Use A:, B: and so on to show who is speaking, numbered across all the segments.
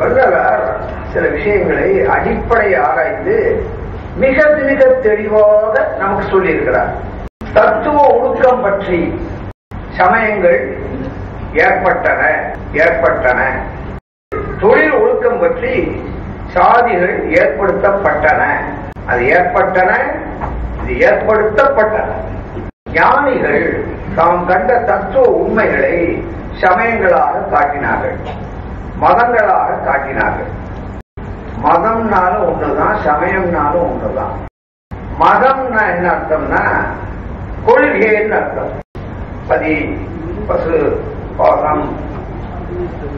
A: வள்ளலார் சில விஷயங்களை அடிப்படை ஆராய்ந்து மிக மிக தெளிவாக நமக்கு சொல்லியிருக்கிறார். தத்துவ ஒழுக்கம் பற்றி சமயங்கள் ஏற்பட்டன ஏற்பட்டன. தொழில் ஒழுக்கம் பற்றி சாதிகள் ஏற்படுத்தப்பட்டன. அது ஏற்பட்டன இது ஏற்படுத்தப்பட்டன. ஞானிகள் தாம் கண்ட தத்துவ உண்மைகளை சமயங்களாக காட்டினார்கள். மதங்களாக காட்டினார்கள். மதம்னாலும் ஒன்றுதான் சமயம்னாலும் ஒன்றுதான். மதம்னா என்ன அர்த்தம்னா கொள்கைன்னு அர்த்தம். பதி பசு பாசம்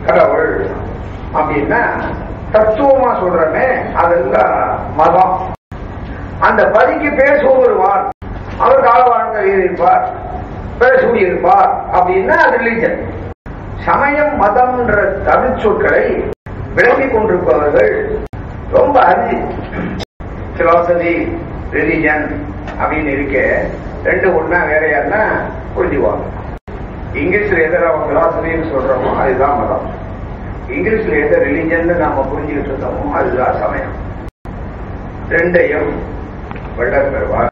A: கடவுள் அப்படின்னா தத்துவமா சொல்றமே அதெல்லாம் மதம். அந்த பதிக்கு பேசுவருவார் அவர் கால வாழ்ந்த இருப்பார். பேர் சொல்லியிருப்பார் அப்படின்னா அது ரிலீஜன் சமயம் மதம்ன்ற தமிழ் சொற்களை விளங்கிக் கொண்டிருப்பவர்கள் ரொம்ப அரிசி பிலாசபி ரிலிஜன் அப்படின்னு இருக்க ரெண்டு ஒன்னா வேறையாருன்னா புரிஞ்சுவாங்க இங்கிலீஷ்ல எதை நம்ம பிலாசபின்னு சொல்றோமோ அதுதான் மதம். இங்கிலீஷ்ல எதை ரிலிஜன் நாம புரிஞ்சுக்கிட்டு இருந்தோமோ அதுதான் சமயம். ரெண்டையும் வெள்ளப்பெருவார்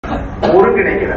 A: ஒருங்கிணைக்கிறார்.